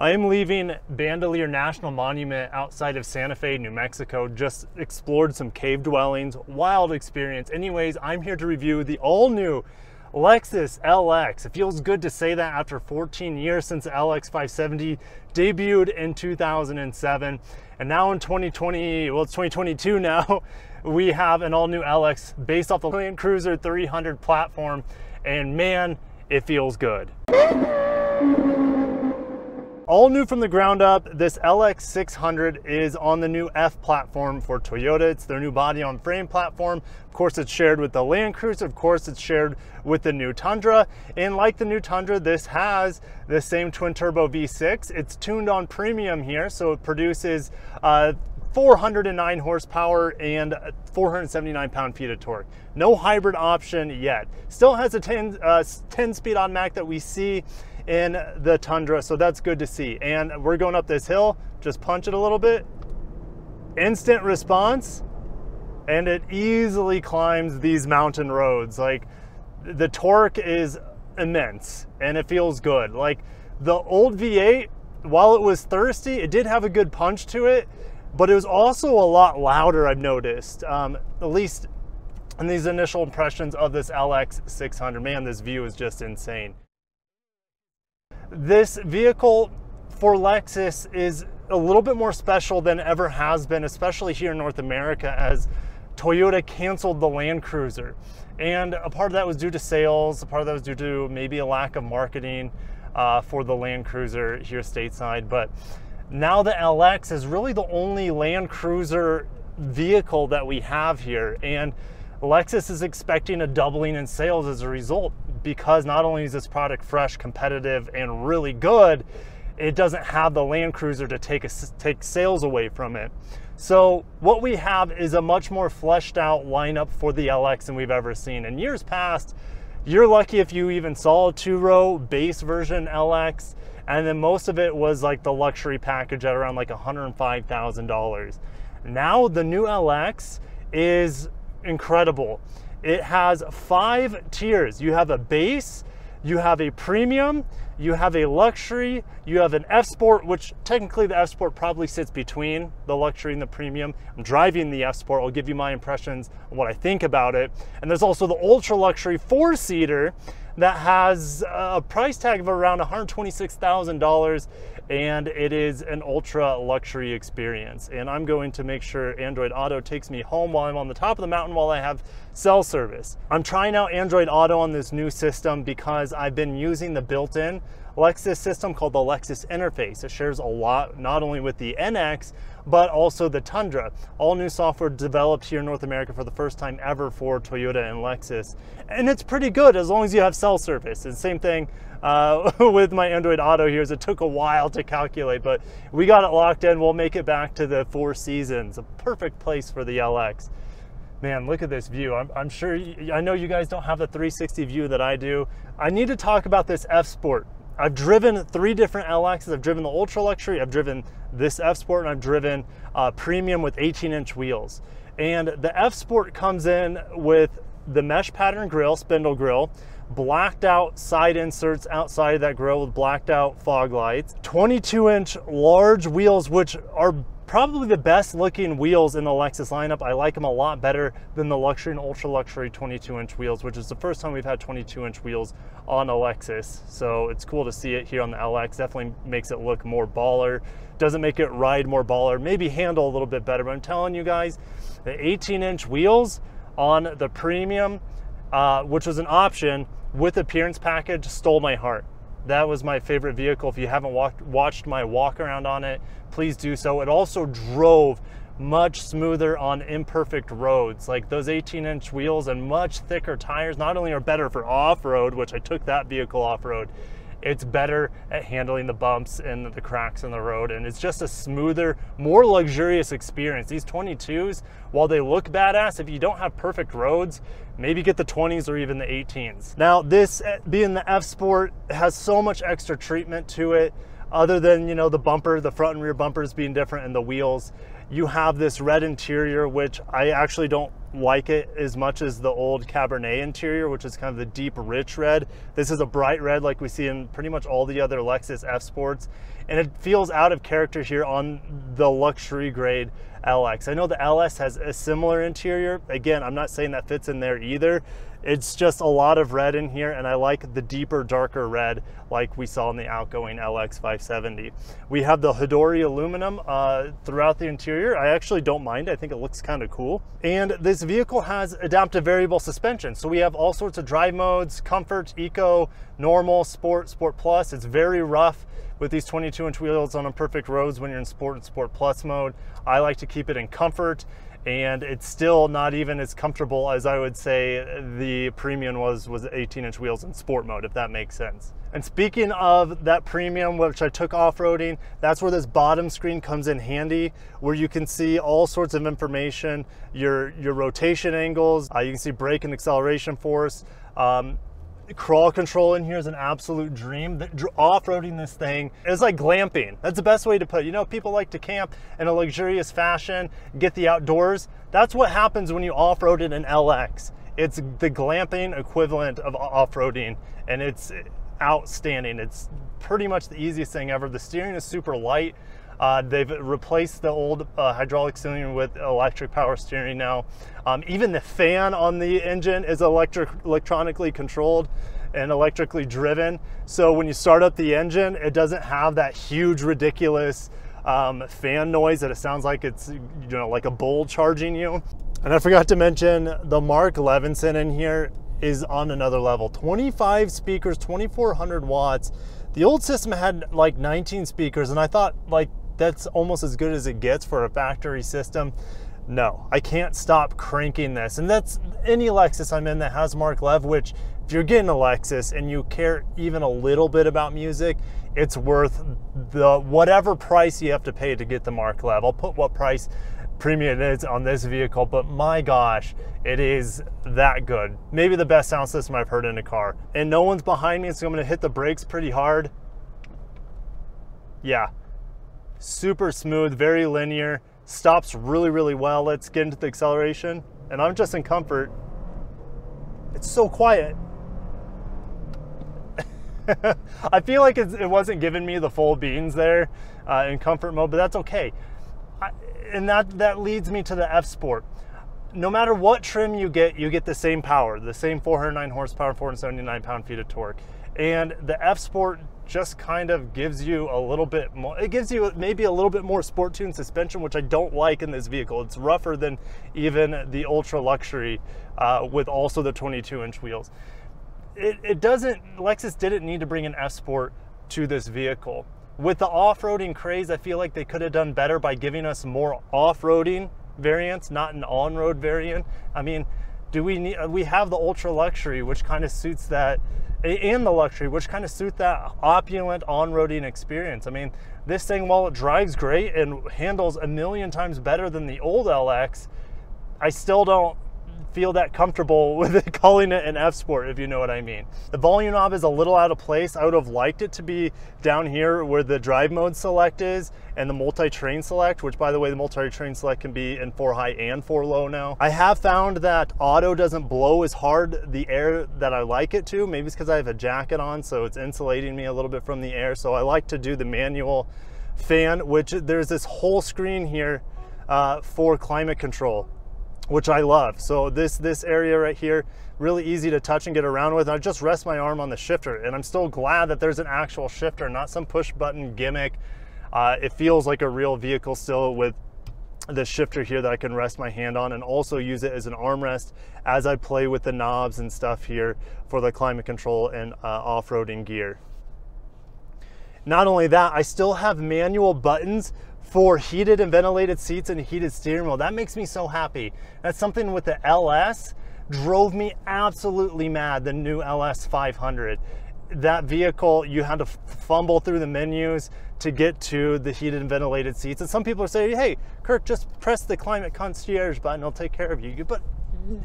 I am leaving Bandelier National Monument outside of Santa Fe, New Mexico. Just explored some cave dwellings, wild experience. Anyways, I'm here to review the all new Lexus LX. It feels good to say that after 14 years since the LX 570 debuted in 2007. And now in 2020, well, it's 2022 now, we have an all new LX based off the Land Cruiser 300 platform. And man, it feels good. All new from the ground up, this LX600 is on the new F platform for Toyota. It's their new body on frame platform. Of course, it's shared with the Land Cruiser. Of course, it's shared with the new Tundra. And like the new Tundra, this has the same twin turbo V6. It's tuned on premium here, so it produces uh, 409 horsepower and 479 pound-feet of torque. No hybrid option yet. Still has a 10, uh, 10 speed automatic that we see in the Tundra, so that's good to see. And we're going up this hill, just punch it a little bit, instant response, and it easily climbs these mountain roads. Like the torque is immense and it feels good. Like the old V8, while it was thirsty, it did have a good punch to it, but it was also a lot louder, I've noticed, um, at least in these initial impressions of this LX 600. Man, this view is just insane. This vehicle for Lexus is a little bit more special than ever has been, especially here in North America as Toyota canceled the Land Cruiser. And a part of that was due to sales, a part of that was due to maybe a lack of marketing uh, for the Land Cruiser here stateside. But now the LX is really the only Land Cruiser vehicle that we have here. And Lexus is expecting a doubling in sales as a result because not only is this product fresh, competitive, and really good, it doesn't have the Land Cruiser to take, a, take sales away from it. So what we have is a much more fleshed out lineup for the LX than we've ever seen. In years past, you're lucky if you even saw a two-row base version LX, and then most of it was like the luxury package at around like $105,000. Now the new LX is incredible. It has five tiers. You have a base, you have a premium, you have a luxury, you have an F Sport, which technically the F Sport probably sits between the luxury and the premium. I'm driving the F Sport. I'll give you my impressions on what I think about it. And there's also the ultra luxury four seater that has a price tag of around $126,000 and it is an ultra luxury experience. And I'm going to make sure Android Auto takes me home while I'm on the top of the mountain while I have cell service. I'm trying out Android Auto on this new system because I've been using the built-in Lexus system called the Lexus Interface. It shares a lot, not only with the NX, but also the Tundra. All new software developed here in North America for the first time ever for Toyota and Lexus. And it's pretty good as long as you have cell service. And same thing uh, with my Android Auto here it took a while to calculate, but we got it locked in. We'll make it back to the four seasons. A perfect place for the LX man, look at this view. I'm, I'm, sure, I know you guys don't have the 360 view that I do. I need to talk about this F Sport. I've driven three different LXs. I've driven the Ultra Luxury, I've driven this F Sport, and I've driven uh, Premium with 18 inch wheels. And the F Sport comes in with the mesh pattern grill, spindle grill, blacked out side inserts outside of that grill with blacked out fog lights, 22 inch large wheels, which are probably the best looking wheels in the Lexus lineup. I like them a lot better than the luxury and ultra luxury 22 inch wheels, which is the first time we've had 22 inch wheels on a Lexus. So it's cool to see it here on the LX. Definitely makes it look more baller. Doesn't make it ride more baller, maybe handle a little bit better. But I'm telling you guys, the 18 inch wheels on the premium, uh, which was an option with appearance package, stole my heart that was my favorite vehicle. If you haven't walked, watched my walk around on it, please do so. It also drove much smoother on imperfect roads. Like those 18 inch wheels and much thicker tires not only are better for off-road, which I took that vehicle off-road, it's better at handling the bumps and the cracks in the road. And it's just a smoother, more luxurious experience. These 22s, while they look badass, if you don't have perfect roads, maybe get the 20s or even the 18s. Now this, eh, being the F Sport, has so much extra treatment to it. other than, you know, the bumper, the front and rear bumpers being different and the wheels. You have this red interior, which I actually don't like it as much as the old Cabernet interior, which is kind of the deep, rich red. This is a bright red like we see in pretty much all the other Lexus F Sports. And it feels out of character here on the luxury grade LX. I know the LS has a similar interior. Again, I'm not saying that fits in there either. It's just a lot of red in here and I like the deeper, darker red like we saw in the outgoing LX 570. We have the Hadori aluminum uh, throughout the interior. I actually don't mind. I think it looks kind of cool. And this vehicle has adaptive variable suspension. So we have all sorts of drive modes, comfort, eco, normal, sport, sport plus. It's very rough with these 22 inch wheels on imperfect roads when you're in sport and sport plus mode. I like to keep it in comfort and it's still not even as comfortable as I would say the premium was was 18 inch wheels in sport mode if that makes sense. And speaking of that premium, which I took off-roading, that's where this bottom screen comes in handy, where you can see all sorts of information, your, your rotation angles, uh, you can see brake and acceleration force, um, crawl control in here is an absolute dream. Off-roading this thing is like glamping. That's the best way to put it. You know, people like to camp in a luxurious fashion, get the outdoors. That's what happens when you off-road in an LX. It's the glamping equivalent of off-roading and it's outstanding. It's pretty much the easiest thing ever. The steering is super light. Uh, they've replaced the old uh, hydraulic steering with electric power steering now. Um, even the fan on the engine is electric, electronically controlled and electrically driven. So when you start up the engine, it doesn't have that huge, ridiculous um, fan noise that it sounds like it's you know like a bull charging you. And I forgot to mention the Mark Levinson in here is on another level. 25 speakers, 2400 watts. The old system had like 19 speakers and I thought like that's almost as good as it gets for a factory system. No, I can't stop cranking this. And that's any Lexus I'm in that has Mark Lev, which if you're getting a Lexus and you care even a little bit about music, it's worth the whatever price you have to pay to get the Mark Lev. I'll put what price premium it is on this vehicle, but my gosh, it is that good. Maybe the best sound system I've heard in a car. And no one's behind me, so I'm gonna hit the brakes pretty hard. Yeah, super smooth, very linear, stops really, really well. Let's get into the acceleration. And I'm just in comfort. It's so quiet. I feel like it wasn't giving me the full beans there uh, in comfort mode, but that's okay. I, and that, that leads me to the F Sport. No matter what trim you get, you get the same power, the same 409 horsepower, 479 pound-feet of torque. And the F Sport just kind of gives you a little bit more, it gives you maybe a little bit more sport tune suspension, which I don't like in this vehicle. It's rougher than even the ultra luxury uh, with also the 22 inch wheels. It, it doesn't, Lexus didn't need to bring an F Sport to this vehicle. With the off-roading craze, I feel like they could have done better by giving us more off-roading variants, not an on-road variant. I mean, do we need, we have the ultra luxury, which kind of suits that and the luxury, which kind of suit that opulent on-roading experience. I mean, this thing, while it drives great and handles a million times better than the old LX, I still don't feel that comfortable with it, calling it an F Sport, if you know what I mean. The volume knob is a little out of place. I would have liked it to be down here where the drive mode select is and the multi-terrain select, which by the way, the multi-terrain select can be in four high and four low now. I have found that auto doesn't blow as hard the air that I like it to. Maybe it's because I have a jacket on, so it's insulating me a little bit from the air. So I like to do the manual fan, which there's this whole screen here uh, for climate control which I love. So this, this area right here, really easy to touch and get around with. I just rest my arm on the shifter and I'm still glad that there's an actual shifter, not some push button gimmick. Uh, it feels like a real vehicle still with the shifter here that I can rest my hand on and also use it as an armrest as I play with the knobs and stuff here for the climate control and uh, off-roading gear. Not only that, I still have manual buttons for heated and ventilated seats and heated steering wheel. That makes me so happy. That's something with the LS drove me absolutely mad, the new LS 500. That vehicle, you had to fumble through the menus to get to the heated and ventilated seats. And some people are saying, hey, Kirk, just press the climate concierge button, it'll take care of you. But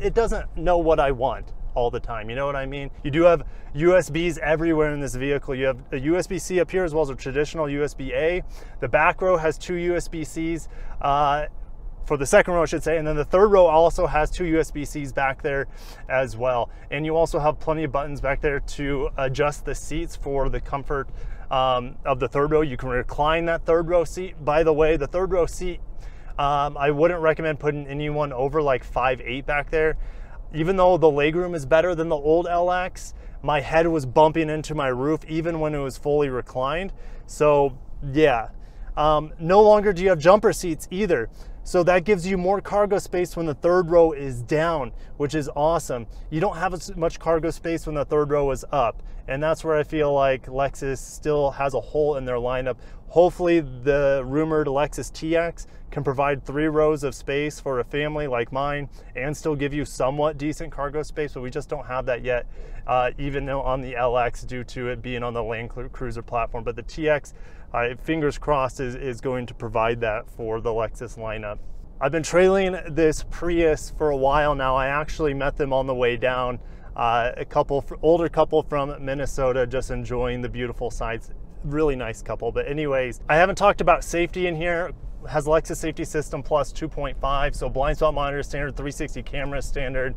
it doesn't know what I want. All the time. You know what I mean? You do have USBs everywhere in this vehicle. You have a USB-C up here as well as a traditional USB-A. The back row has two USB-Cs. Uh, for the second row, I should say, and then the third row also has two USB-Cs back there as well. And you also have plenty of buttons back there to adjust the seats for the comfort um, of the third row. You can recline that third row seat. By the way, the third row seat, um, I wouldn't recommend putting anyone over like five eight back there even though the legroom is better than the old LX, my head was bumping into my roof even when it was fully reclined. So yeah, um, no longer do you have jumper seats either. So that gives you more cargo space when the third row is down, which is awesome. You don't have as much cargo space when the third row is up. And that's where I feel like Lexus still has a hole in their lineup. Hopefully the rumored Lexus TX can provide three rows of space for a family like mine and still give you somewhat decent cargo space, but we just don't have that yet, uh, even though on the LX due to it being on the Land Cruiser platform. But the TX, uh, fingers crossed, is, is going to provide that for the Lexus lineup. I've been trailing this Prius for a while now. I actually met them on the way down. Uh, a couple, older couple from Minnesota, just enjoying the beautiful sights. Really nice couple. But anyways, I haven't talked about safety in here has Lexus Safety System Plus 2.5, so blind spot monitor standard, 360 camera standard.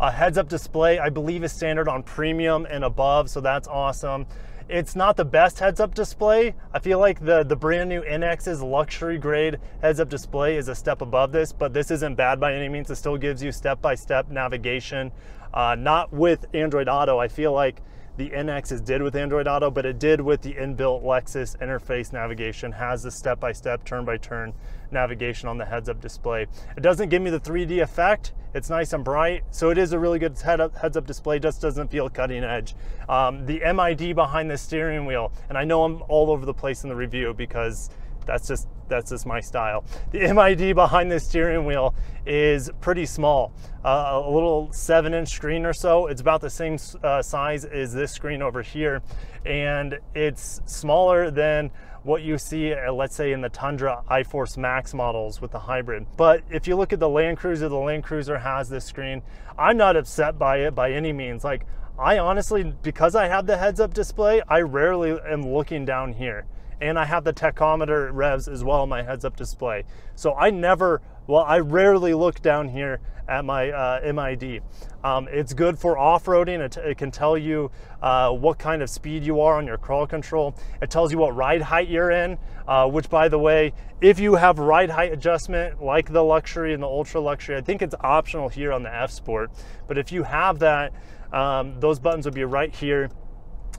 A heads-up display, I believe is standard on premium and above, so that's awesome. It's not the best heads-up display. I feel like the, the brand new NX's luxury grade heads-up display is a step above this, but this isn't bad by any means. It still gives you step-by-step -step navigation. Uh, not with Android Auto. I feel like the NXs did with Android Auto, but it did with the inbuilt Lexus interface navigation, has the step-by-step, turn-by-turn navigation on the heads-up display. It doesn't give me the 3D effect. It's nice and bright, so it is a really good heads-up display, just doesn't feel cutting edge. Um, the MID behind the steering wheel, and I know I'm all over the place in the review because that's just that's just my style. The MID behind the steering wheel is pretty small, uh, a little seven inch screen or so. It's about the same uh, size as this screen over here. And it's smaller than what you see, uh, let's say in the Tundra iForce Max models with the hybrid. But if you look at the Land Cruiser, the Land Cruiser has this screen. I'm not upset by it by any means. Like I honestly, because I have the heads up display, I rarely am looking down here and I have the tachometer revs as well on my heads up display. So I never, well, I rarely look down here at my uh, MID. Um, it's good for off-roading. It, it, can tell you uh, what kind of speed you are on your crawl control. It tells you what ride height you're in, uh, which by the way, if you have ride height adjustment like the luxury and the ultra luxury, I think it's optional here on the F Sport. But if you have that, um, those buttons would be right here.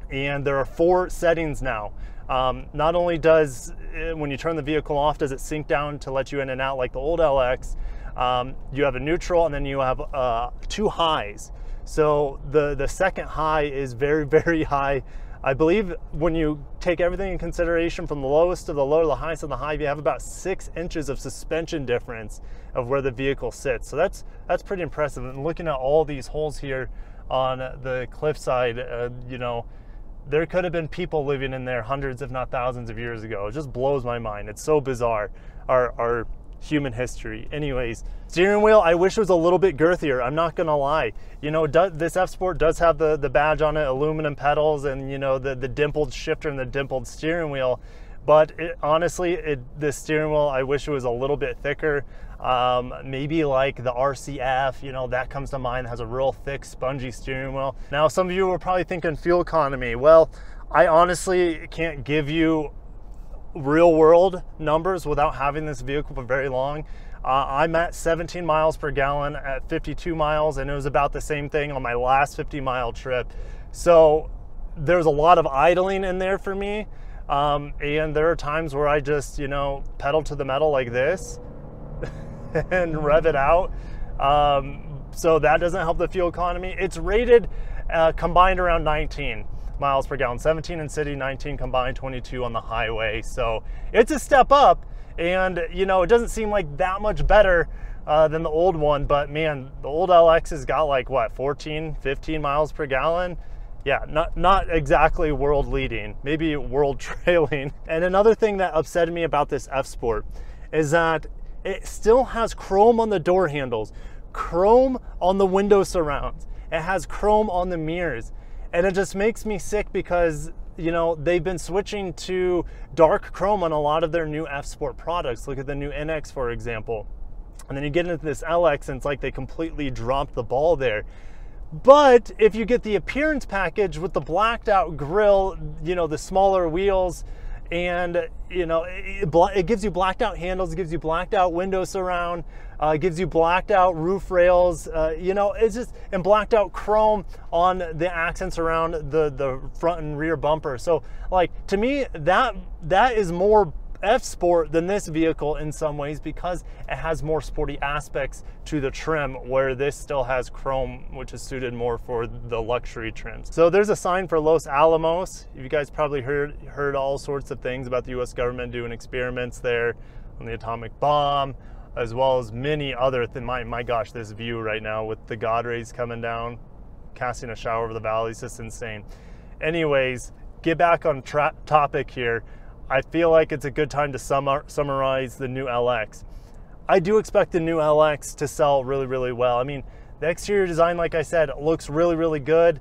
And there are four settings now. Um, not only does, eh, when you turn the vehicle off, does it sink down to let you in and out like the old LX, um, you have a neutral and then you have uh, two highs. So the, the second high is very, very high. I believe when you take everything in consideration from the lowest to the low to the highest of the high, you have about six inches of suspension difference of where the vehicle sits. So that's, that's pretty impressive. And looking at all these holes here on the cliffside, uh, you know, there could have been people living in there hundreds, if not thousands of years ago. It just blows my mind. It's so bizarre, our, our human history. Anyways, steering wheel, I wish it was a little bit girthier. I'm not gonna lie. You know, do, this F Sport does have the, the badge on it, aluminum pedals, and you know, the, the dimpled shifter and the dimpled steering wheel. But it, honestly, it, the steering wheel, I wish it was a little bit thicker. Um, maybe like the RCF, you know, that comes to mind, has a real thick, spongy steering wheel. Now, some of you are probably thinking fuel economy. Well, I honestly can't give you real world numbers without having this vehicle for very long. Uh, I'm at 17 miles per gallon at 52 miles, and it was about the same thing on my last 50 mile trip. So there's a lot of idling in there for me. Um, and there are times where I just, you know, pedal to the metal like this and rev it out. Um, so that doesn't help the fuel economy. It's rated uh, combined around 19 miles per gallon, 17 in city, 19 combined, 22 on the highway. So it's a step up and you know, it doesn't seem like that much better uh, than the old one, but man, the old LX has got like what, 14, 15 miles per gallon. Yeah, not, not exactly world leading, maybe world trailing. And another thing that upset me about this F Sport is that it still has chrome on the door handles, chrome on the window surrounds. it has chrome on the mirrors. And it just makes me sick because you know, they've been switching to dark chrome on a lot of their new F Sport products. Look at the new NX, for example. And then you get into this LX and it's like they completely dropped the ball there. But if you get the appearance package with the blacked out grill, you know, the smaller wheels, and you know it, it, gives you blacked out handles, it gives you blacked out window surround, uh, it gives you blacked out roof rails. Uh, you know, it's just and blacked out chrome on the accents around the the front and rear bumper. So like to me that that is more F Sport than this vehicle in some ways because it has more sporty aspects to the trim where this still has chrome which is suited more for the luxury trims. So there's a sign for Los Alamos. You guys probably heard heard all sorts of things about the US government doing experiments there on the atomic bomb as well as many other things. My, my gosh, this view right now with the God rays coming down, casting a shower over the valley is just insane. Anyways, get back on topic here. I feel like it's a good time to sum summarize the new LX. I do expect the new LX to sell really, really well. I mean, the exterior design, like I said, looks really, really good.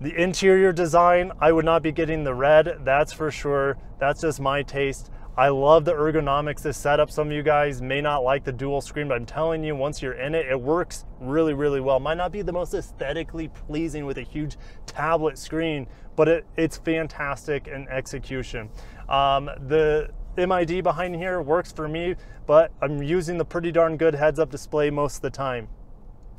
The interior design, I would not be getting the red, that's for sure. That's just my taste. I love the ergonomics, this setup. Some of you guys may not like the dual screen, but I'm telling you, once you're in it, it works really, really well. Might not be the most aesthetically pleasing with a huge tablet screen, but it, it's fantastic in execution. Um, the MID behind here works for me, but I'm using the pretty darn good heads-up display most of the time.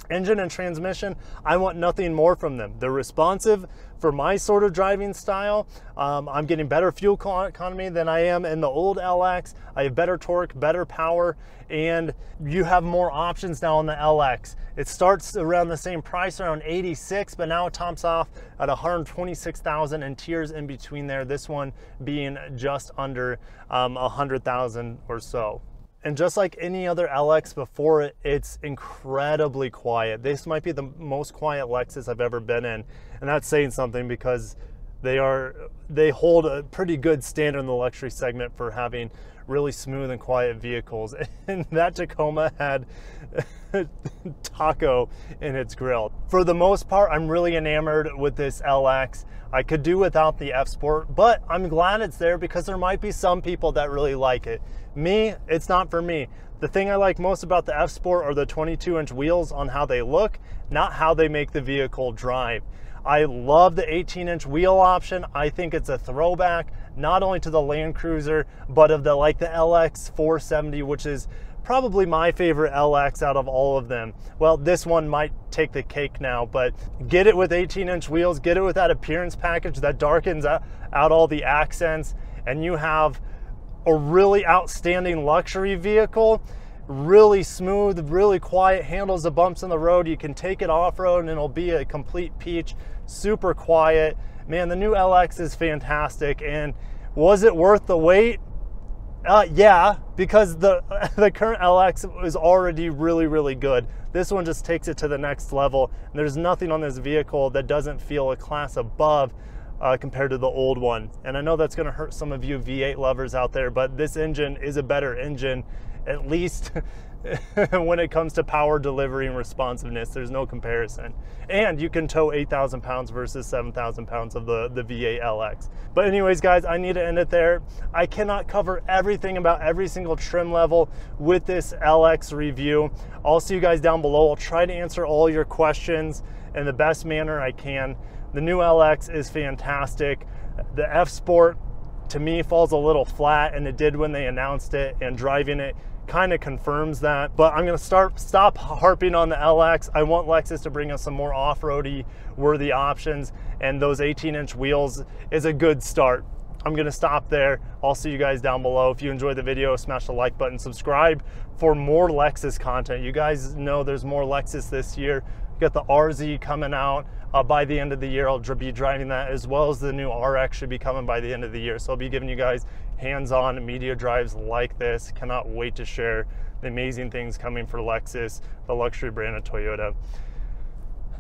Engine and transmission, I want nothing more from them. They're responsive for my sort of driving style. Um, I'm getting better fuel economy than I am in the old LX. I have better torque, better power, and you have more options now on the LX. It starts around the same price, around 86, but now it tops off at 126,000 and tiers in between there. This one being just under um, 100,000 or so. And just like any other LX before it, it's incredibly quiet. This might be the most quiet Lexus I've ever been in. And that's saying something because they are they hold a pretty good standard in the luxury segment for having really smooth and quiet vehicles. And that Tacoma had taco in its grill. For the most part, I'm really enamored with this LX. I could do without the F Sport, but I'm glad it's there because there might be some people that really like it. Me, it's not for me. The thing I like most about the F Sport are the 22 inch wheels on how they look, not how they make the vehicle drive. I love the 18 inch wheel option. I think it's a throwback, not only to the Land Cruiser, but of the like the LX 470, which is probably my favorite LX out of all of them. Well, this one might take the cake now, but get it with 18 inch wheels, get it with that appearance package that darkens out all the accents, and you have a really outstanding luxury vehicle really smooth, really quiet, handles the bumps in the road. You can take it off-road and it'll be a complete peach, super quiet. Man, the new LX is fantastic. And was it worth the wait? Uh, yeah, because the the current LX is already really, really good. This one just takes it to the next level. There's nothing on this vehicle that doesn't feel a class above uh, compared to the old one. And I know that's gonna hurt some of you V8 lovers out there, but this engine is a better engine, at least when it comes to power delivery and responsiveness, there's no comparison. And you can tow 8,000 pounds versus 7,000 pounds of the, the V8 LX. But anyways, guys, I need to end it there. I cannot cover everything about every single trim level with this LX review. I'll see you guys down below. I'll try to answer all your questions in the best manner I can. The new LX is fantastic. The F Sport to me falls a little flat and it did when they announced it and driving it kind of confirms that. But I'm gonna start stop harping on the LX. I want Lexus to bring us some more off-roady worthy options and those 18 inch wheels is a good start. I'm gonna stop there. I'll see you guys down below. If you enjoyed the video, smash the like button, subscribe for more Lexus content. You guys know there's more Lexus this year. We got the RZ coming out uh, by the end of the year. I'll be driving that as well as the new RX should be coming by the end of the year. So I'll be giving you guys hands-on media drives like this. Cannot wait to share the amazing things coming for Lexus, the luxury brand of Toyota.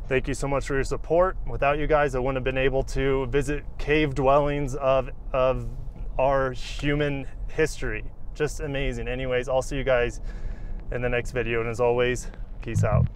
Thank you so much for your support. Without you guys, I wouldn't have been able to visit cave dwellings of, of our human history. Just amazing. Anyways, I'll see you guys in the next video. And as always, peace out.